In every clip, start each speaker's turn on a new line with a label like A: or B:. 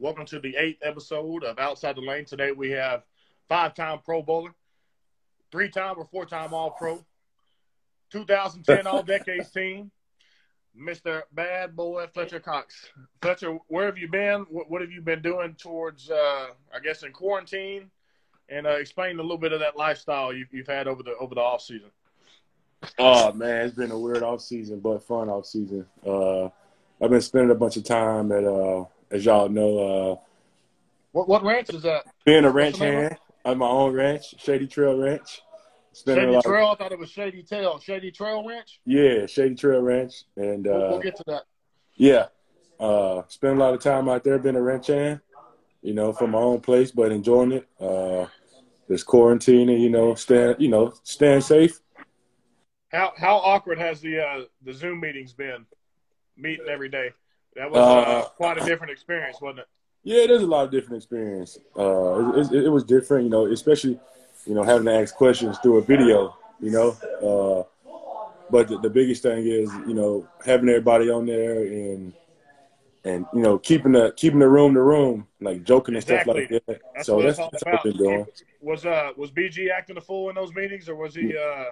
A: Welcome to the eighth episode of Outside the Lane. Today we have five-time Pro Bowler, three-time or four-time All-Pro, 2010 All-Decades team, Mr. Bad Boy Fletcher Cox. Fletcher, where have you been? What, what have you been doing towards, uh, I guess, in quarantine? And uh, explain a little bit of that lifestyle you've, you've had over the over the off season.
B: Oh man, it's been a weird off season, but fun off season. Uh, I've been spending a bunch of time at, uh, as y'all know, uh,
A: What what ranch is that?
B: being a ranch
A: What's the name
B: hand on my own ranch, Shady Trail Ranch.
A: Shady
B: lot
A: Trail. I thought it was Shady Tail. Shady Trail Ranch.
B: yeah, Shady Trail Ranch, and
A: We'll,
B: uh,
A: we'll get to that.
B: yeah, uh, spend a lot of time out there being a ranch hand. You know, from my own place, but enjoying it. Uh, this quarantining, you know, staying, you know, staying safe.
A: How how awkward has the uh, the Zoom meetings been? Meeting every day. That was
B: Uh,
A: uh, quite a different experience, wasn't it?
B: Yeah, there's a lot of different experience. Uh, it, it, it was different, you know, especially, you know, having to ask questions through a video, you know. Uh, but the, the biggest thing is, you know, having everybody on there and and you know keeping the keeping the room to room, like joking and stuff like that.
A: That's
B: so that's, that's what I've been doing.
A: Was uh was BG acting a fool in those meetings, or was he? Uh,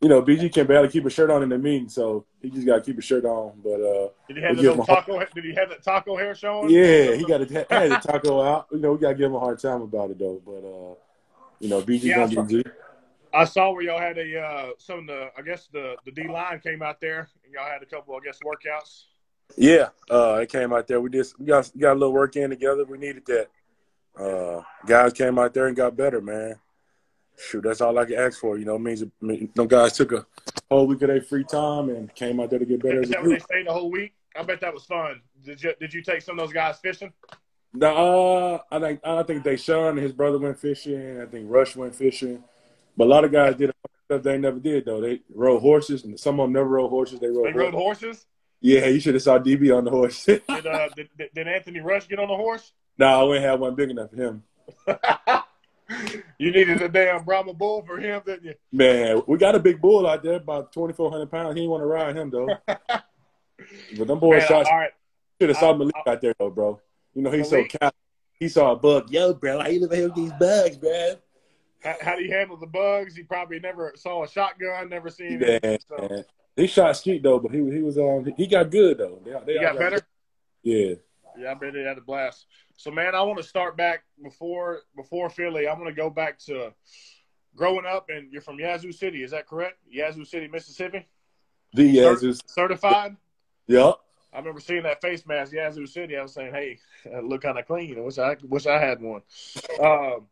B: You know, BG can barely keep a shirt on in the meeting, so he just got to keep a shirt on. But uh,
A: did he have the little taco? Did he have that taco hair showing?
B: yeah, he got had the taco out. You know, we got to give him a hard time about it though. But uh, you know, BG
A: Yeah,
B: gonna be G.
A: I saw where y'all had a uh, some of the I guess the the D line came out there and y'all had a couple I guess workouts.
B: Yeah, uh, it came out there. We just we got got a little work in together. We needed that. Uh, guys came out there and got better, man. Shoot, that's all I can ask for. You know, it means it mean, them guys took a whole week of their free time and came out there to get better
A: Is that where they stayed the whole week? I bet that was fun. Did you did you take some of those guys fishing?
B: Now, uh, I think I think Deshaun and his brother went fishing. I think Rush went fishing, but a lot of guys did stuff they never did though. They rode horses, and some of them never rode horses. They rode.
A: They rode
B: horses.
A: horses.
B: Yeah, you should have saw DB on the horse.
A: Did, uh, did, did did Anthony Rush get on the horse?
B: no, I wouldn't have one big enough for him.
A: you needed a damn Brahma bull for him, didn't you?
B: Man, we got a big bull out there, about twenty four hundred pounds. He didn't want to ride him though. but them boys
A: Man,
B: shot
A: all right.
B: should have saw Malik
A: I-
B: out there though, bro. You know he's so
A: Malik?
B: cat. He saw a bug. Yo, bro, how you live here with these bugs, man?
A: How, how do you handle the bugs? He probably never saw a shotgun, never seen
B: Yeah,
A: it. So.
B: He shot street though, but he he was um he got good though. They, they all
A: got better.
B: Yeah.
A: Yeah, I bet they had a blast. So, man, I want to start back before before Philly. I want to go back to growing up, and you're from Yazoo City. Is that correct? Yazoo City, Mississippi.
B: The
A: Cert-
B: Yazoo.
A: certified.
B: Yup.
A: I remember seeing that face mask, Yazoo City. I was saying, "Hey, look kind of clean. I wish I wish I had one." Um,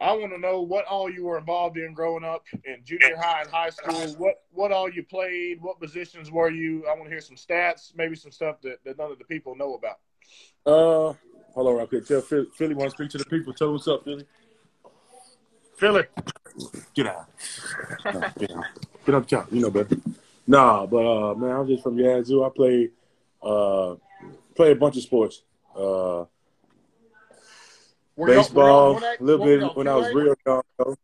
A: I want to know what all you were involved in growing up in junior high and high school. What what all you played? What positions were you? I want to hear some stats, maybe some stuff that, that none of the people know about.
B: Uh, hold on real quick. Tell Philly, Philly want to speak to the people. Tell them what's up, Philly.
A: Philly,
B: Get out. No, get out. Get up top. You know better. Nah, but uh, man, I'm just from Yazoo. I play uh, play a bunch of sports. Uh, baseball,
A: A?
B: little bit when I was real young. though.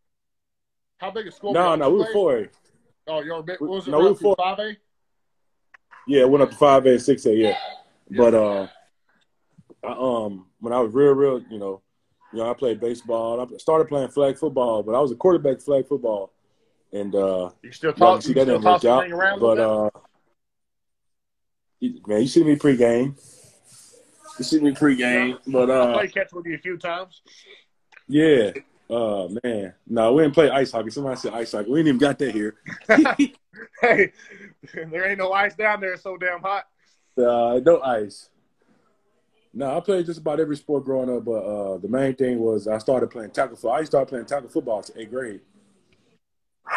A: How big a school?
B: No, no, we were
A: 2A?
B: four A.
A: Oh, y'all big. What was it?
B: No, we were four.
A: A.
B: Yeah, went up to five A, six A. Yeah, but uh, I, um, when I was real, real, you know, you know, I played baseball. I started playing flag football, but I was a quarterback flag football, and uh,
A: You still talk?
B: can see
A: You
B: that
A: still
B: didn't work out.
A: thing around a
B: But uh, man, you see me pregame. You see me pregame, but uh, I
A: played catch with you a few times.
B: yeah. Uh, man, no, we didn't play ice hockey. Somebody said ice hockey. We ain't even got that here.
A: hey, there ain't no ice down there. It's so damn hot.
B: Uh, no ice. No, I played just about every sport growing up, but uh, the main thing was I started playing tackle football. I started playing tackle football to eighth grade.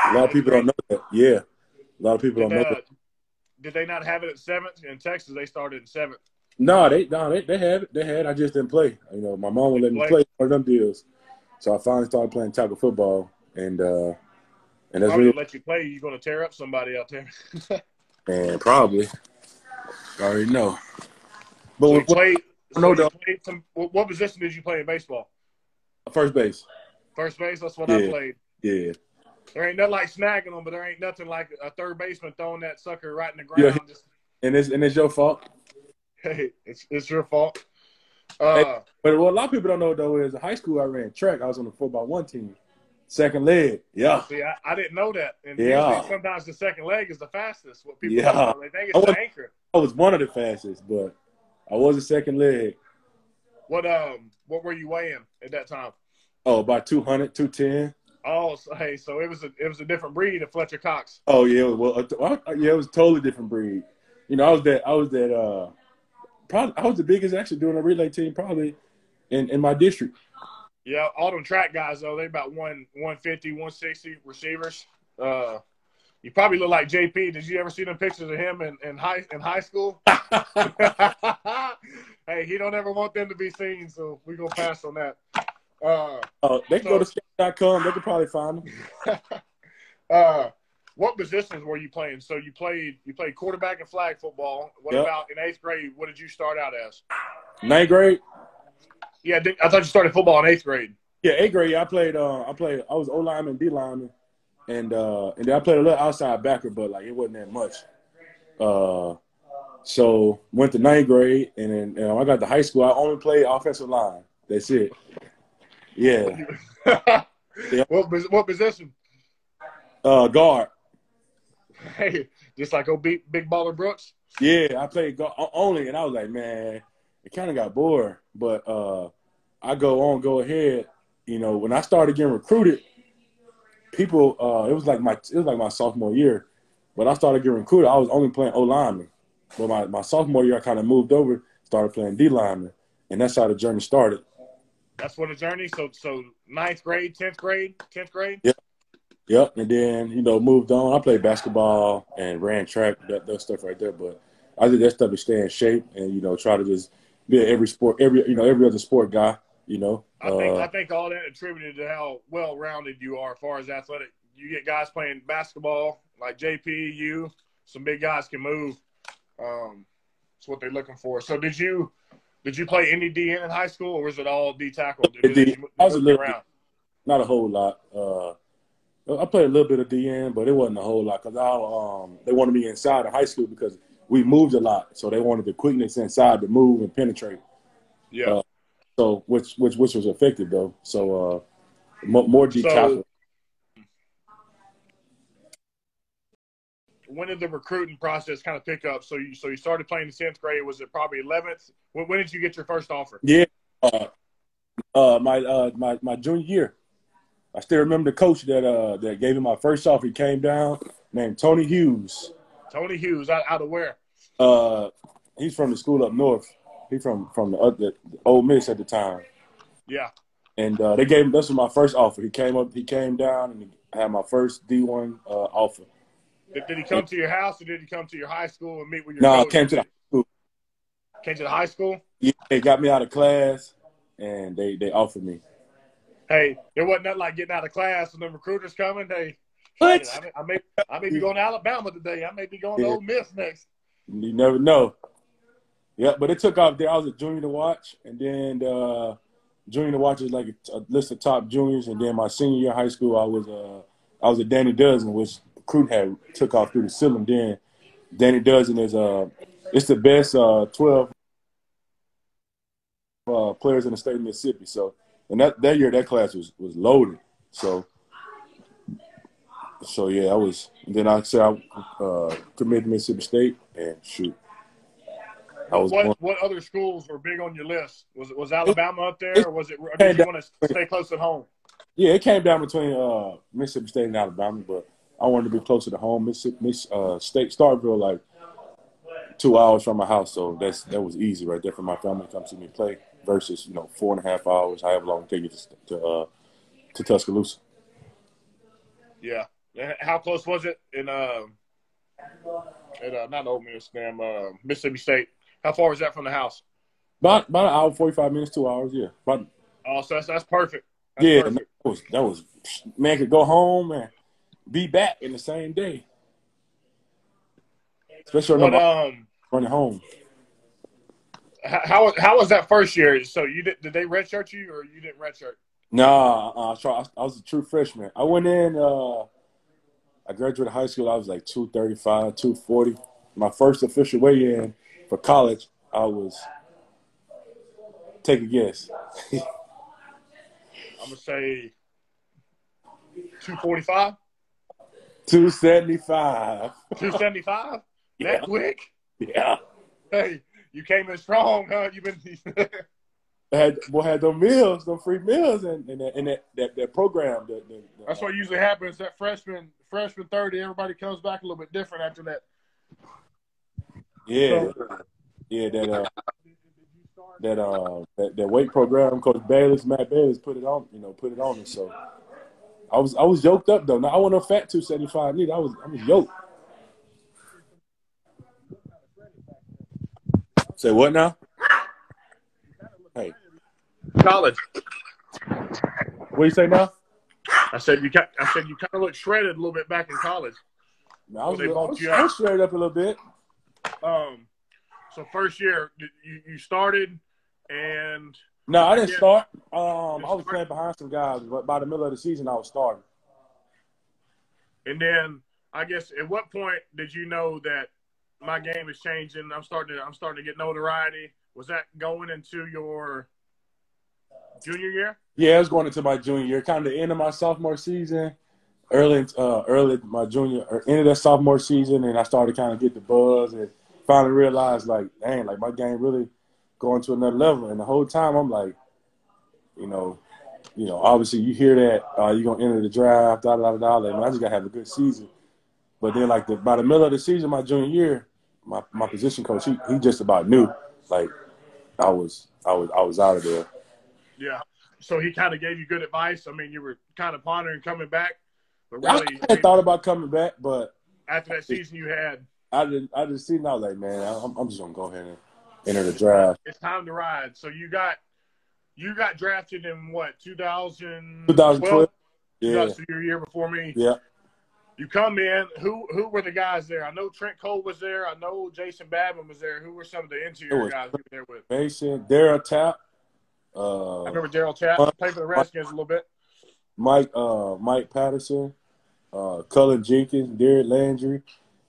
B: A lot of people don't know that. Yeah, a lot of people don't know
A: uh,
B: that.
A: did they not have it at seventh in Texas? They started in seventh.
B: No, they no, they they had it. They had. I just didn't play. You know, my mom would let me
A: Play.
B: one of them deals. So I finally started playing tackle football, and uh, and that's really
A: let you play. You're going to tear up somebody out there.
B: and probably I already know. But
A: so
B: with,
A: played.
B: No doubt.
A: some, what position did you play in baseball?
B: first base,
A: First base. That's what I played.
B: yeah,
A: There ain't nothing like snagging them, but there ain't nothing like a third baseman throwing that sucker right in the
B: Yeah.
A: ground. Just
B: and it's and it's your fault.
A: hey, it's it's your fault. Uh,
B: But what a lot of people don't know though is in high school I ran track. I was on the four by one team, second leg. Yeah,
A: see, I, I didn't know that. And
B: Yeah.
A: usually sometimes the second leg is the fastest. What people
B: Yeah.
A: know. they think
B: I
A: it's
B: was-
A: the anchor.
B: I was one of the fastest, but I was a second leg.
A: What um, what were you weighing at that time?
B: Oh, about 200, 210.
A: Oh, so, hey, so it was a it was a different breed of Fletcher Cox.
B: Oh yeah, well, uh, yeah, it was a totally different breed. You know, I was that I was that uh, probably I was the biggest actually doing a relay team probably in in my district.
A: Yeah, all them track guys though, they about one 150, 160 receivers. Uh, you probably look like JP. Did you ever see them pictures of him in, in high in high school? hey, he don't ever want them to be seen, so we gonna pass on that. Uh,
B: Uh, they can go to scout.com. They could probably find them.
A: uh, what positions were you playing? So you played you played quarterback and flag football. What
B: Yep.
A: about in eighth grade? What did you start out as?
B: Ninth grade.
A: Yeah, I thought you started football in eighth grade.
B: Yeah, eighth grade. I played. Uh, I played. I was O lineman, D lineman, and uh, and then I played a little outside backer, but like it wasn't that much. Uh, so went to ninth grade, and then you know, I got to high school. I only played offensive line. That's it. Yeah,
A: What what position?
B: uh, guard.
A: Hey, just like old big, big baller Brooks.
B: Yeah, I played guard only, and I was like, man, it kind of got bored. But uh, I go on, go ahead. You know, when I started getting recruited, people, uh, it was like my it was like my sophomore year. But I started getting recruited. I was only playing O lineman. But my, my sophomore year, I kind of moved over, started playing D lineman, and that's how the journey started.
A: That's what the journey. So so ninth grade, tenth grade, tenth grade.
B: Yep, Yep. and then you know moved on. I played basketball and ran track, that, that stuff right there. But I did that stuff to stay in shape and you know try to just be every sport, every you know every other sport guy. You know,
A: I think
B: Uh,
A: I think all that attributed to how well rounded you are as far as athletic. You get guys playing basketball like JP, you, some big guys can move. Um, that's what they're looking for. So did you did you play any DN in high school or was it all D tackle? Did, did you
B: I was a little
A: around?
B: not a whole lot. Uh, I played a little bit of DN, but it wasn't a whole lot because I um, they wanted me inside of high school because we moved a lot, so they wanted the quickness inside to move and penetrate.
A: Yeah.
B: Uh, So which which which was effective though. So uh, more, more D
A: So- when did the recruiting process kind of pick up? So you so you started playing in tenth grade. Was it probably eleventh? When, when did you get your first offer?
B: Yeah. Uh, uh, my uh, my my junior year, I still remember the coach that uh that gave me my first offer. He came down, named Tony Hughes.
A: Tony Hughes out, out of where?
B: Uh, he's from the school up north. He's from from the, other, Ole Miss at the time,
A: Yeah.
B: and uh, they gave him this was my first offer. He came up, he came down, and he had my first D one uh, offer.
A: Did, did he come to your house or did he come to your high school and meet with your
B: No, I came to the school.
A: Came to the high school.
B: Yeah, they got me out of class, and they they offered me.
A: Hey, it wasn't nothing like getting out of class and the recruiters coming. Hey,
B: What?
A: I may, I may I may be going to Alabama today. I may be going to
B: Yeah.
A: Ole Miss next.
B: You never know. Yeah, but it took off there. I was a junior to watch, and then uh, junior to watch is like a, list of top juniors, and then my senior year of high school, I was uh, I was a Dandy Dozen, which recruit had took off through the ceiling. Then Dandy Dozen is uh, it's the best uh, twelve uh, players in the state of Mississippi. So, and that that year that class was was loaded. So. So yeah, I was. Then I said I uh, committed to Mississippi State, and shoot,
A: What what other schools were big on your list? Was it was Alabama up there, or was it? Or did you want to stay close at home?
B: Yeah, it came down between uh, Mississippi State and Alabama, but I wanted to be closer to home. Mississippi Miss, uh, State, Starkville, like two hours from my house, so that's that was easy right there for my family to come see me play. Versus you know four and a half hours, however long it take you to to, uh, to Tuscaloosa.
A: Yeah. How close was it in um at uh, not Ole Miss, damn uh, Mississippi State? How far was that from the house?
B: About about an hour, forty five minutes, two hours. Yeah, about,
A: Oh, so that's that's perfect. That's
B: yeah.
A: perfect.
B: That was that was man could go home and be back in the same day. Especially when
A: But um,
B: running home.
A: how how- was that first year? So you did did they redshirt you or you didn't redshirt?
B: Nah, uh, I, I was a true freshman. I went in. Uh, I graduated high school. I was like two thirty five, two forty. My first official weigh in for college, I was Take a guess.
A: I'm gonna say 245.
B: 275.
A: 275.
B: Yeah.
A: That quick?
B: Yeah.
A: Hey, you came in strong, huh? You've been.
B: had boy had them meals, them free meals, and and that, and that, that, that program. That, that,
A: That's what uh, usually happens. That freshman, freshman thirty, everybody comes back a little bit different after that.
B: Yeah, yeah. That uh, that uh, that, that weight program, Coach Balis, Matt Balis, put it on. You know, put it on us. So I was I was yoked up though. Now I wasn't a fat two seventy five neither. I was I was yoked. Say what now? Hey,
A: College.
B: what do you say now?
A: I said you. I said you kind of looked shredded a little bit back in college.
B: No, I was,
A: Well, they
B: I was,
A: you
B: I was straight up a little bit.
A: Um, so first year you you- started, and
B: No, I didn't
A: Yeah.
B: start. Um, I was playing behind some guys, but by the middle of the season, I was starting.
A: and then I guess at what point did you know that my game is changing? I'm starting to I'm starting to get notoriety. Was that going into your junior year?
B: Yeah, I was going into my junior year, kind of the end of my sophomore season, early, uh, early my junior, or end of that sophomore season, and I started kind of get the buzz and finally realized, like, dang, like my game really going to another level. And the whole time, I'm like, you know, you know, obviously you hear that uh, you're gonna enter the draft, da da da da. I just gotta have a good season. But then, like the by the middle of the season, my junior year, my, my position coach, he, he just about knew, like, I was I was I was out of there.
A: Yeah. So he kind of gave you good advice. I mean, you were kind of pondering coming back, but
B: I,
A: really,
B: I had thought about coming back, but
A: after that season you had,
B: I didn't. I just seen. I was like, man, I'm, I'm just gonna go ahead and enter the draft.
A: it's time to ride. So you got you got drafted in what 2012?
B: 2012.
A: Yeah. So your year before me.
B: yeah.
A: You come in. Who who were the guys there? I know Trent Cole was there. I know Jason Babin was there. Who were some of the interior guys you were there with?
B: Mason, Darryl Tapp,
A: I
B: uh,
A: remember Darryl Tapp played for the Redskins a little bit.
B: Mike, uh, Mike Patterson, uh, Cullen Jenkins, Derek Landri,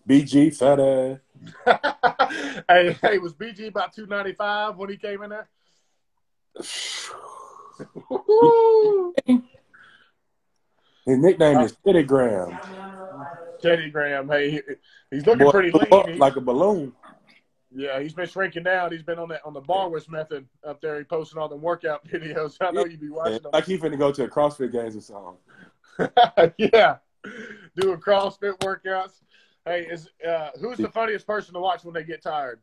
B: BG, fat ass.
A: hey, hey, was BG about two ninety five when he came in there?
B: His nickname is Teddy Graham.
A: Teddy Graham. Hey, he's looking
B: Boy,
A: pretty lean.
B: like a balloon.
A: yeah, he's been shrinking down. He's been on that on the Barwis method up there. He posting all the workout videos. I know you'd be watching them.
B: Like he finna go to a CrossFit games or something.
A: yeah, doing CrossFit workouts. Hey, is uh, who's the funniest person to watch when they get tired?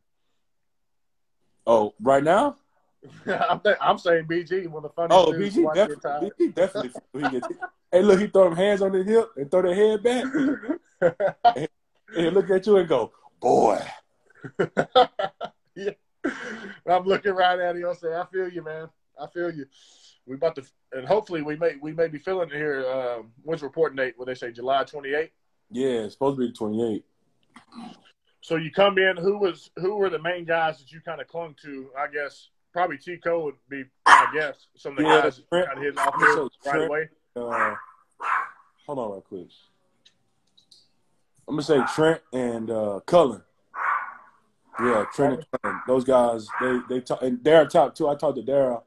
B: Oh, right now?
A: I'm, th- I'm saying BG, one of the funniest
B: Oh,
A: to
B: BG
A: watch get tired.
B: definitely, BG definitely. he gets- hey, look, he throw them hands on his hip and throw their head back, and he look at you and go, "Boy."
A: yeah. I'm looking right at him. I say, I feel you, man. I feel you. We about to, and hopefully we may we may be feeling it here. Um, when's reporting date? What they say, July 28th.
B: Yeah, it's supposed to be the 28.
A: So you come in. Who was who were the main guys that you kind of clung to? I guess probably Tico would be. I guess some of the
B: Yeah,
A: guys that
B: Trent-
A: kind of hit off
B: so
A: right
B: Trent-
A: away.
B: Uh, hold on, real quick. I'm gonna say Trent and uh, Cullen. Yeah, Trent and Cullen. Those guys, they they talk, and Darren talked too. I talked to Darren.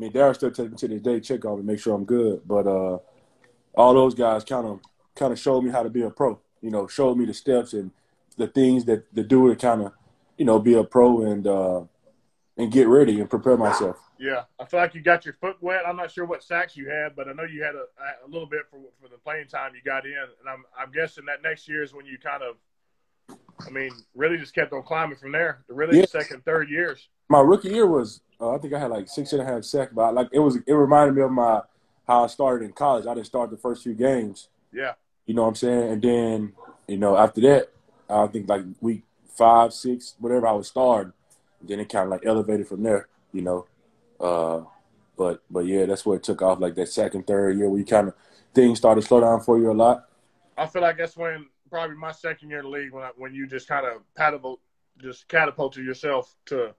B: I mean, Darren still taking to this day check on me, make sure I'm good. But uh, all those guys kind of kind of showed me how to be a pro. You know, showed me the steps and the things that to do to kind of you know be a pro and uh, and get ready and prepare myself.
A: Yeah, I feel like you got your foot wet. I'm not sure what sacks you had, but I know you had a, a little bit for for the playing time you got in, and I'm I'm guessing that next year is when you kind of, I mean, really just kept on climbing from there. The really second, third years.
B: my rookie year was uh, I think I had like six and a half sacks, but like it was it reminded me of my how I started in college. I didn't start the first few games,
A: Yeah,
B: you know what I'm saying, and then you know after that I think like week five, six, whatever I was starting, then it kind of like elevated from there, you know. Uh, but but yeah, that's where it took off like that second, third year where you kind of things started to slow down for you a lot.
A: I feel like that's when probably my second year in the league when I, when you just kind of catapult, just catapulted yourself to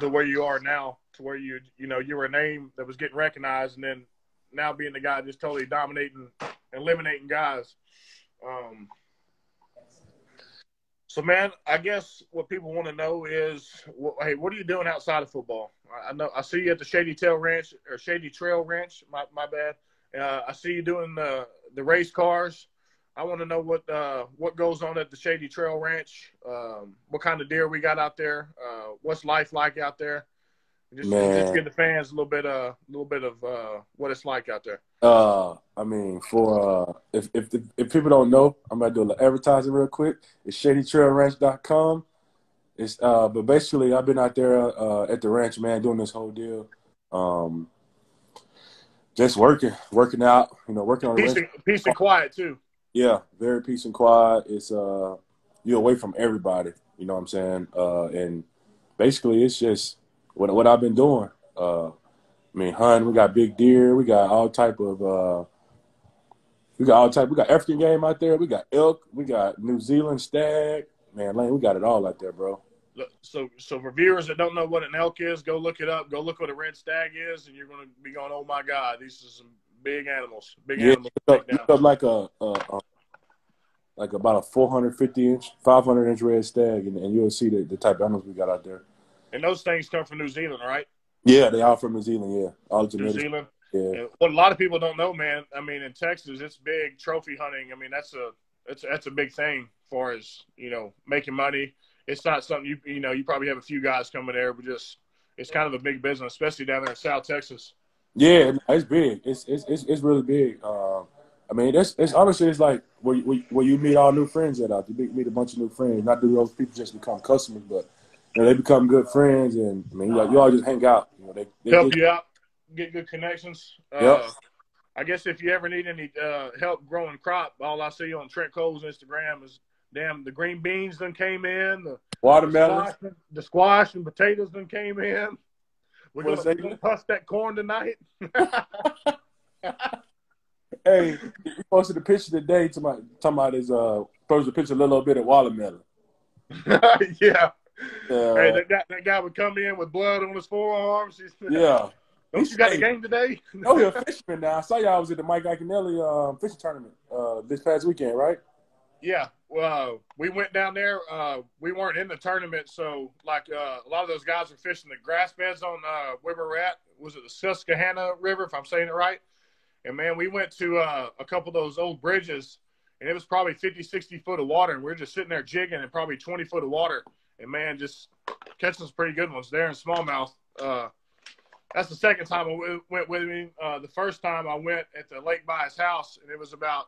A: the where you are now, to where you you know you were a name that was getting recognized, and then now being the guy just totally dominating, eliminating guys. Um, So, man, I guess what people want to know is, well, hey, what are you doing outside of football? I know I see you at the Shady Tail Ranch or Shady Trail Ranch. My my bad. Uh, I see you doing the the race cars. I want to know what uh, what goes on at the Shady Trail Ranch. Um, what kind of deer we got out there? Uh, what's life like out there? Just, just give the fans a little bit, uh, a little bit of uh, what it's like out there.
B: Uh, I mean, for uh, if if the, if people don't know, I'm gonna do a little advertising real quick. It's ShadyTrailRanch.com. It's uh, but basically, I've been out there uh, at the ranch, man, doing this whole deal. Um, just working, working out, you know, working on
A: peace, and, peace and quiet too.
B: Yeah, very peace and quiet. It's uh, you're away from everybody. You know what I'm saying? Uh, and basically, it's just what what I've been doing. Uh, I mean, hun, we got big deer, we got all type of uh, we got all type. We got African game out there. We got elk. We got New Zealand stag. Man, Lane, we got it all out there, bro.
A: So, so for viewers that don't know what an elk is, go look it up. Go look what a red stag is, and you're going to be going, "Oh my God, these are some big animals. Big yeah, animals."
B: Up, up like a, a, a, like about a 450 inch, 500 inch red stag, and, and you'll see the, the type of animals we got out there.
A: And those things come from New Zealand, right?
B: Yeah, they are from New Zealand. Yeah, all
A: New Zealand.
B: Yeah. And
A: what a lot of people don't know, man. I mean, in Texas, it's big trophy hunting. I mean, that's a that's that's a big thing Far as you know making money. It's not something you you know you probably have a few guys coming there, but just it's kind of a big business, especially down there in South Texas.
B: Yeah, it's big. It's it's it's, it's really big. Uh, I mean, it's it's honestly it's like where you, where you meet all new friends at out. You meet a bunch of new friends. Not do those people just become customers, but you know, they become good friends, and I mean, like you all just hang out. You know, they, they
A: help get, you out, get good connections. Uh, yep. I guess if you ever need any uh, help growing crop, all I see on Trent Cole's Instagram is damn the green beans then came in, the
B: watermelon,
A: the squash, the squash and potatoes then came in. We're gonna, we're gonna husk that corn tonight.
B: hey, you posted a picture today to my talking about his uh posted a picture a little bit of watermelon.
A: yeah. Uh, hey, that guy, that guy would come in with blood on his forearms.
B: yeah.
A: Don't you got a game today?
B: oh, you're a fisherman now. I saw y'all was at the Mike Iaconelli uh, fishing tournament uh, this past weekend, right?
A: Yeah. Well, we went down there. Uh, we weren't in the tournament, so like uh, a lot of those guys were fishing the grass beds on uh, where we're at. Was it the Susquehanna River, if I'm saying it right? And man, we went to uh, a couple of those old bridges, and it was probably 50, 60 foot of water, and we are just sitting there jigging in probably 20 foot of water and man, just catching some pretty good ones there in smallmouth. Uh, that's the second time I went with him. Uh, the first time I went at the lake by his house, and it was about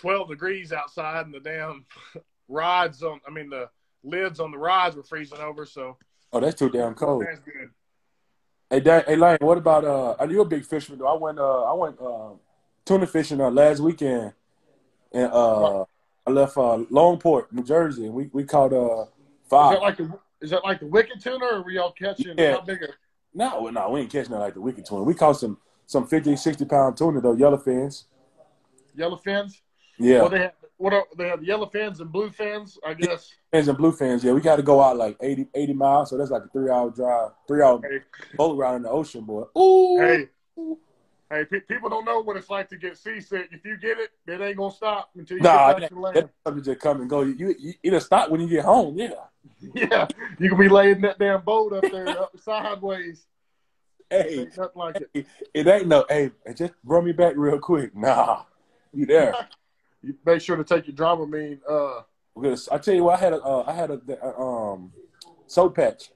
A: 12 degrees outside, and the damn rods on, I mean, the lids on the rods were freezing over. So,
B: oh, that's too damn cold. That's good. Hey, Dan, hey, Lane, what about? Uh, are you a big fisherman? Though I went, uh, I went uh, tuna fishing uh, last weekend, and uh, I left uh, Longport, New Jersey, and we we caught uh
A: Five. Is that like the is that like the wicked tuna, or were y'all catching yeah. how big?
B: No, no, we ain't catching that like the wicked tuna. We caught some some 50, 60 pound tuna though, yellow fins.
A: yellow fins.
B: Yeah.
A: Well, they have what are they have yellow fans and blue fans, I guess.
B: Fans and blue fans, Yeah, we got to go out like 80, 80 miles, so that's like a three hour drive, three hour hey. boat ride in the ocean, boy. Ooh.
A: Hey. Hey, pe- people don't know what it's like to get seasick. If you get it, it ain't gonna stop until you nah, get back to land.
B: That just come and go. You, you, it'll stop when you get home. Yeah.
A: Yeah, you can be laying that damn boat up there up sideways.
B: Hey, nothing like it. It ain't no. Hey, just run me back real quick. Nah, you there?
A: you make sure to take your Dramamine. Uh,
B: because I tell you what, I had a, uh, I had a, uh, um, soap patch.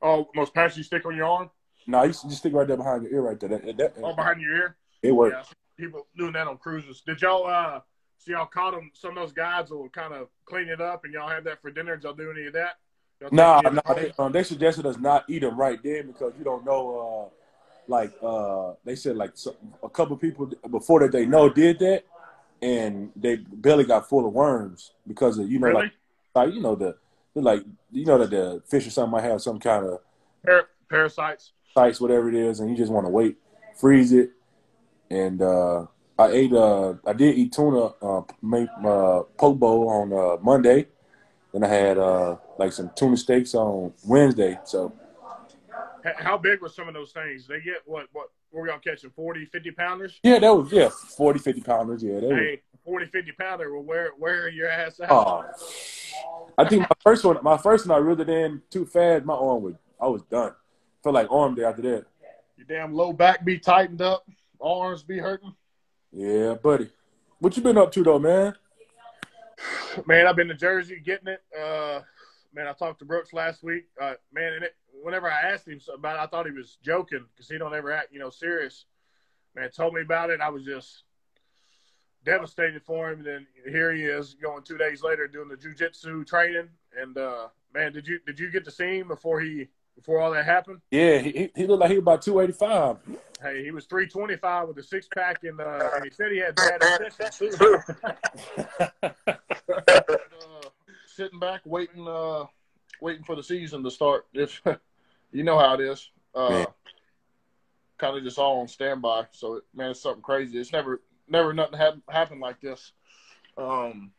A: Oh, most patches you stick on your arm?
B: No, you just stick right there behind your ear, right there. That, that,
A: oh, behind your ear.
B: It worked.
A: Yeah, people doing that on cruises. Did y'all uh see y'all caught them? Some of those guys will kind of clean it up, and y'all have that for dinner. Did y'all do any of that?
B: No, nah, no, nah, they, um, they suggested us not eat them right then because you don't know. Uh, like uh, they said, like so, a couple people before that they know did that, and they belly got full of worms because of you know
A: really?
B: like like you know the like you know that the fish or something might have some kind of
A: Par- parasites
B: sites, whatever it is, and you just want to wait, freeze it. And uh, I ate, uh, I did eat tuna, uh, make, uh, poke bowl on uh, Monday. Then I had uh, like some tuna steaks on Wednesday. So
A: How big were some of those things? They get what? What were we all catching? 40, 50 pounders?
B: Yeah, that was yeah, 40, 50 pounders. Yeah, they
A: hey, 40, 50 pounder. Well, where where your ass at?
B: Oh, I think my first one, my first one, I reeled it in too fast. My arm was, I was done. Felt like arm day after that.
A: Your damn low back be tightened up, arms be hurting.
B: Yeah, buddy. What you been up to though, man?
A: Man, I've been to Jersey getting it. Uh, man, I talked to Brooks last week. Uh, man, and it, whenever I asked him about it, I thought he was joking because he don't ever act, you know, serious. Man, told me about it. I was just devastated for him. And then here he is going two days later doing the jujitsu training. And uh, man, did you did you get to see him before he before all that happened?
B: Yeah, he, he looked like he was about two eighty five.
A: Hey, he was three twenty five with a six pack, and, uh, and he said he had bad attention too. uh, sitting back, waiting, uh, waiting for the season to start. If you know how it is, uh, kind of just all on standby. So man, it's something crazy. It's never, never nothing had happened like this. Um,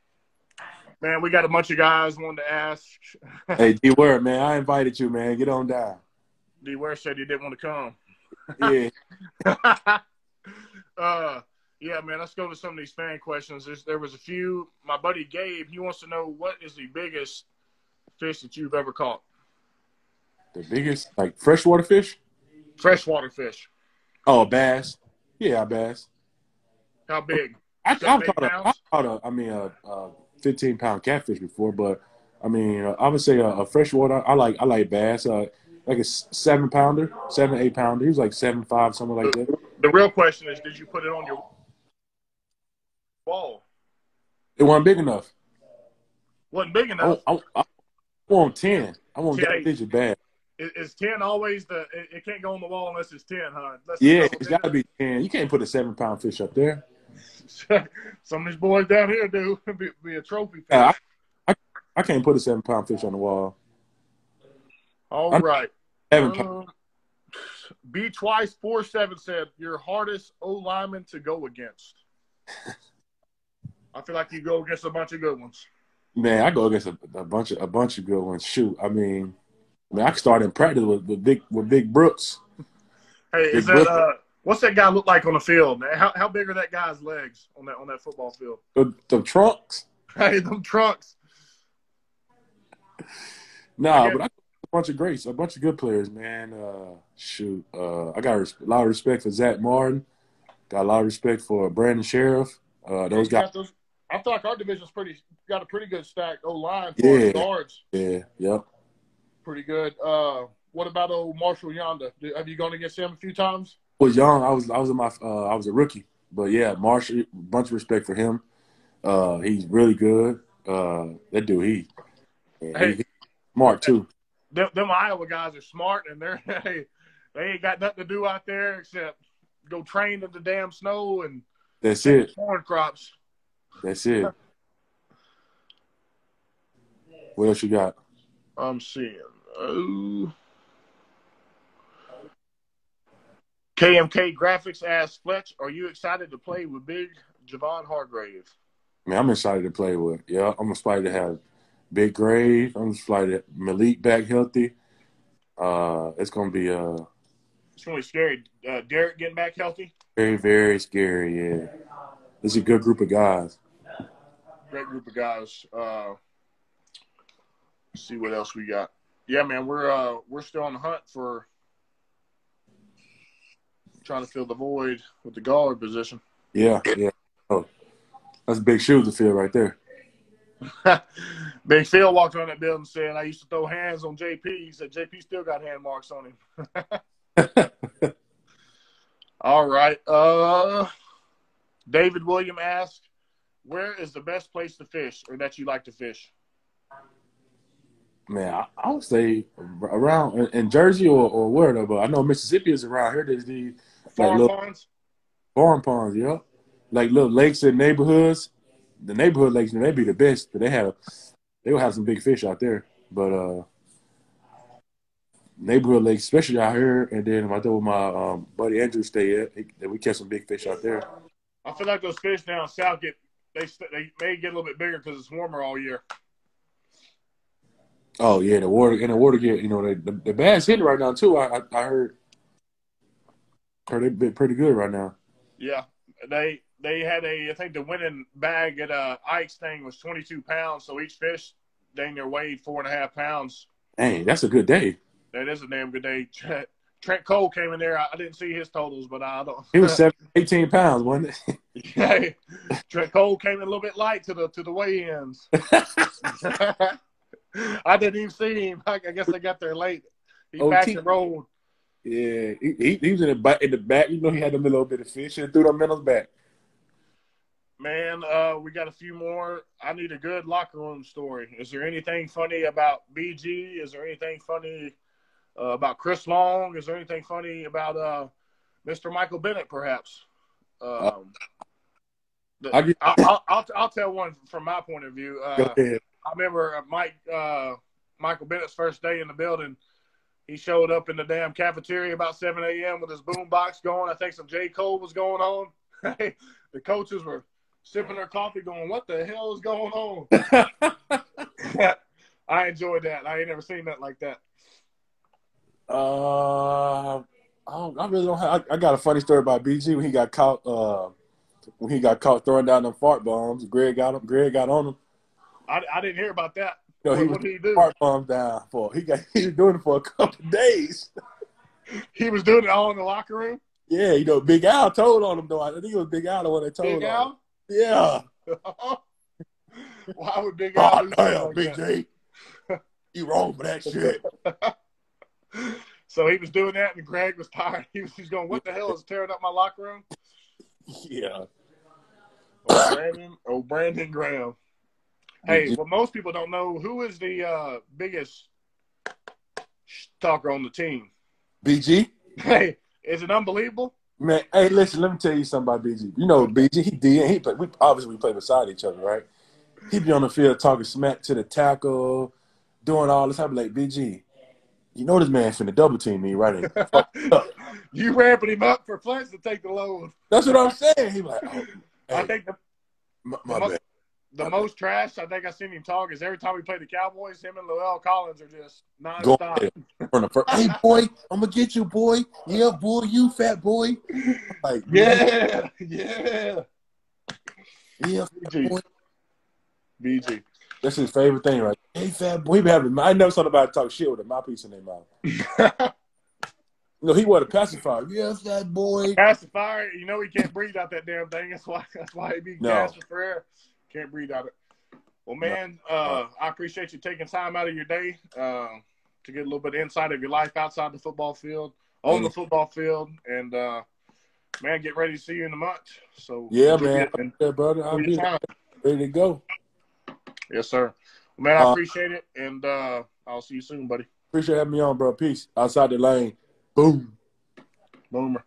A: man, we got a bunch of guys wanted to ask.
B: hey, D Word, man, I invited you, man. Get on down.
A: D Word said he didn't want to come.
B: Yeah.
A: uh, yeah, man. Let's go to some of these fan questions. There's, there was a few. My buddy Gabe, he wants to know what is the biggest fish that you've ever caught.
B: The biggest, like freshwater fish.
A: Freshwater fish.
B: Oh, bass. Yeah, bass.
A: How big?
B: I, I've caught a, I've caught a, I mean, a, a 15 pound catfish before, but I mean, uh, I would say a, a freshwater. I like, I like bass. Uh, like a seven pounder, seven eight pounder. He was like seven five, something like that.
A: The real question is, did you put it on your wall?
B: It wasn't big enough.
A: wasn't big enough.
B: I, I, I want ten. I want that digit bad.
A: Is, is ten always the? It, it, can't go on the wall unless it's ten, huh? Let's
B: yeah, it's got to be ten. You can't put a seven pound fish up there.
A: Some of these boys down here do be, be a trophy fish.
B: I, I, I can't put a seven pound fish on the wall.
A: All I'm, right. Uh, B twice four seven said your hardest O lineman to go against. I feel like you go against a bunch of good ones.
B: Man, I go against a, a bunch of a bunch of good ones. Shoot, I mean, I mean, I can start in practice with, with big with Big Brooks.
A: Hey, big is that Brooks. uh, what's that guy look like on the field? Man? How how big are that guy's legs on that on that football field?
B: The, the trunks.
A: Hey, them trunks.
B: Nah, but I a bunch of greats, a bunch of good players, man. Uh, shoot, uh, I got a lot of respect for Zack Martin. Got a lot of respect for Brandon Scherff. Uh, those guys.
A: Those, I feel like our division's pretty got a pretty good stack O line
B: for yeah.
A: guards.
B: Yeah, yep.
A: Pretty good. Uh, what about old Marshall Yanda? Have you gone against him a few times?
B: I was young. I was I was in my uh, I was a rookie, but yeah, Marshall. Bunch of respect for him. Uh, he's really good. Uh, that dude, he, hey, he smart too
A: them, them Iowa guys are smart and they're they, they ain't got nothing to do out there except go train in the damn snow and
B: that's it.
A: Corn crops.
B: That's it. what else you got?
A: I'm seeing. Oh. KMK Graphics asks Fletch, are you excited to play with Big Javon Hargrave?
B: Man, I'm excited to play with. Yeah, I'm excited to have Big Grave. I'm like Malik back healthy. Uh, it's gonna be uh,
A: it's gonna be scary. Uh, Derek getting back healthy.
B: Very very scary. Yeah, it's a good group of guys.
A: Great group of guys. Uh, see what else we got. Yeah, man, we're uh, we're still on the hunt for trying to fill the void with the guard position.
B: Yeah, yeah. Oh, that's big shoes to fill right there.
A: Big Phil walked around that building saying, I used to throw hands on JP. He said, JP still got hand marks on him. All right. Uh, David William asked, where is the best place to fish or that you like to fish?
B: Man, I, I would say around in, in Jersey or, or where though, but I know Mississippi is around here. There's the
A: farm like, ponds.
B: Farm ponds, yeah. Like little lakes and neighborhoods the neighborhood lakes, they be the best, but they have they will have some big fish out there. But uh neighborhood lakes, especially out here, and then I thought my um, buddy Andrew stay at, that we catch some big fish out there.
A: I feel like those fish down south get they they may get a little bit bigger because it's warmer all year.
B: Oh yeah, the water and the water get you know the the, the band's hitting right now too. I I, I heard heard they been pretty good right now.
A: Yeah, they they had a I think the winning bag at uh Ike's thing was 22 pounds, so each fish dang near weighed four and a half pounds.
B: Dang, that's a good day.
A: That is a damn good day. Trent, Trent Cole came in there. I, I didn't see his totals, but I don't.
B: He was 17, 18 pounds, wasn't it?
A: yeah, Trent Cole came in a little bit light to the to the weigh-ins. I didn't even see him. I, I guess they got there late. He
B: Oh,
A: packed
B: T-
A: and rolled.
B: Yeah, he, he, he was in the back. In the back, you know, he had a little bit of fish and threw them in his back.
A: Man, uh, we got a few more. I need a good locker room story. Is there anything funny about BG? Is there anything funny uh, about Chris Long? Is there anything funny about uh, Mr. Michael Bennett, perhaps? Um, the-
B: I'll—I'll
A: I'll, I'll, I'll tell one from my point of view.
B: Go
A: Uh,
B: ahead.
A: I remember uh, Mike uh, Michael Bennett's first day in the building. He showed up in the damn cafeteria about 7 a.m. with his boom box going. I think some J. Cole was going on. the coaches were sipping their coffee, going, "What the hell is going on?" I enjoyed that. I ain't never seen that like that.
B: Uh, I, don't, I really don't have. I, I got a funny story about BG when he got caught. Uh, when he got caught throwing down them fart bombs, Greg got him. Greg got on him.
A: I, I didn't hear about that.
B: Know,
A: what,
B: he
A: what
B: was
A: did he do?
B: fart bombs down for. He got he was doing it for a couple of days.
A: He was doing it all in the locker room.
B: Yeah, you know, Big Al told on him though. I think it was Big Al the one that told
A: Big
B: on him. Yeah.
A: Why would Big
B: oh,
A: Al? Oh
B: damn,
A: like
B: Big
A: that?
B: J. You wrong for that shit.
A: So he was doing that, and Greg was tired. He was just going, "What the hell is tearing up my locker room?"
B: Yeah.
A: Oh, Brandon, oh, Brandon Graham. Hey, what most people don't know, who is the uh, biggest talker on the team?
B: BG.
A: Hey, is it unbelievable?
B: Man, hey, listen, let me tell you something about BG. You know, BG, he did. He play, we obviously we play beside each other, right? He'd be on the field talking smack to the tackle, doing all this. I be like, BG, you know this man finna double team me, right?
A: you ramping him up for Flint to take the load.
B: That's what I'm saying. He like, oh,
A: I
B: hey,
A: think the,
B: my, my bad.
A: The most trash I think I've seen him talk is every time we play the Cowboys, him and La'el Collins are just
B: Go
A: nonstop.
B: ahead. From the first, hey boy, I'm gonna get you, boy. Yeah, boy, you fat boy. Like,
A: Yeah, yeah.
B: yeah,
A: BG.
B: boy.
A: BG.
B: That's his favorite thing, right? Hey, fat boy. He be having. I never saw nobody talk shit with a mouthpiece in their mouth. No, he was a pacifier. Yeah, fat boy.
A: Pacifier, you know he can't breathe out that damn thing. That's why that's why he be
B: No.
A: gasping for air. Can't breathe out of it. Well, man, uh, I appreciate you taking time out of your day uh, to get a little bit of insight of your life outside the football field, on the
B: Mm.
A: football field, and uh, man, get ready to see you in a month. So
B: Yeah, man. Yeah, brother. I'll
A: enjoy
B: be
A: your time.
B: ready to go.
A: Yes, sir. Well, man, I
B: Uh,
A: appreciate it, and uh, I'll see you soon, buddy.
B: Appreciate having me on, bro. Peace. Outside the lane. Boom.
A: Boomer.